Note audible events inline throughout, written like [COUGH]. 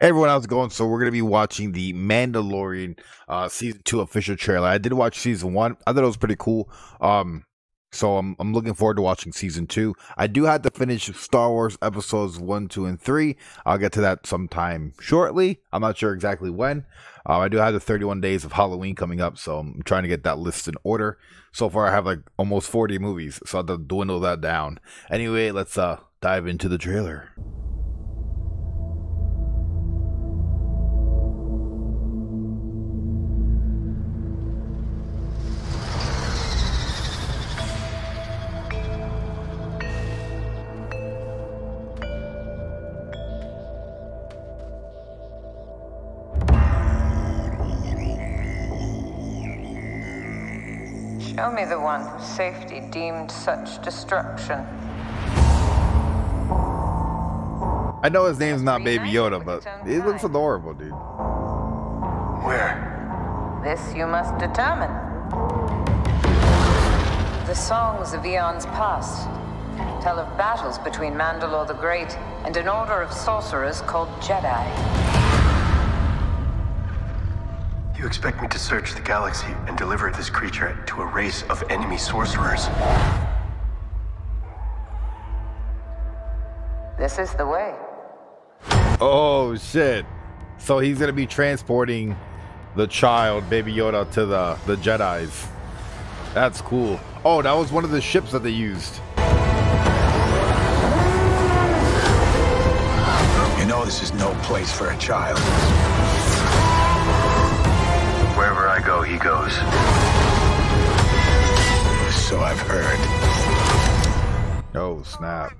everyone it going so we're gonna be watching the mandalorian uh season two official trailer. I did watch season one. I thought it was pretty cool. Um so I'm, I'm looking forward to watching season two. I do have to finish star wars episodes one two and three. I'll get to that sometime shortly. I'm not sure exactly when. Uh, i do have the 31 days of halloween coming up so i'm trying to get that list in order. So far i have like almost 40 movies so i have to dwindle that down. Anyway let's uh dive into the trailer Show me the one whose safety deemed such destruction. I know his name's not Baby Yoda, but he looks adorable, dude. Where? This you must determine. The songs of eons past tell of battles between Mandalore the Great and an order of sorcerers called Jedi. You expect me to search the galaxy and deliver this creature to a race of enemy sorcerers? This is the way. Oh shit! So he's gonna be transporting the child, Baby Yoda, to the the Jedi's. That's cool. Oh, that was one of the ships that they used. You know this is no place for a child. Wherever I go, he goes. So I've heard. Oh snap!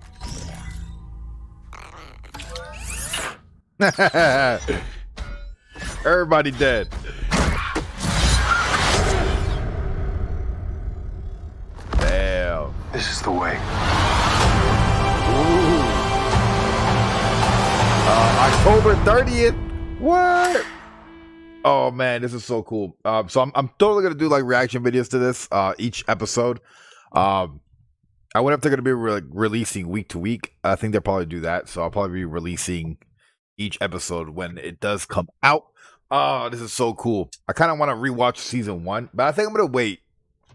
[LAUGHS] Everybody dead. Damn. This is the way. Uh, October 30th. What? Oh man, this is so cool. Um, so I'm I'm totally gonna do like reaction videos to this uh each episode. Um I wonder if they're gonna be re- releasing week to week. I think they'll probably do that. So I'll probably be releasing each episode when it does come out. Oh, this is so cool. I kind of want to rewatch season one, but I think I'm gonna wait.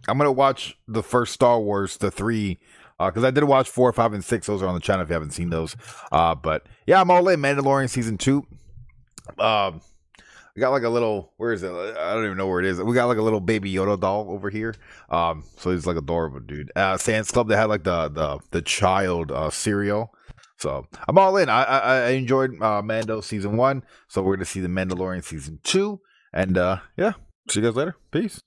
I'm gonna watch the first Star Wars, the three, because I did watch four, five, and six. Those are on the channel if you haven't seen those. Uh, but yeah, I'm all in. Mandalorian season two. Um, we got like a little. Where is it? I don't even know where it is. We got like a little baby Yoda doll over here. Um, so he's like adorable, dude. Uh, Sam's Club. They had like the the the child uh cereal. So I'm all in. I I, I enjoyed uh, Mando season one. So we're gonna see the Mandalorian season two. And uh, yeah, see you guys later. Peace.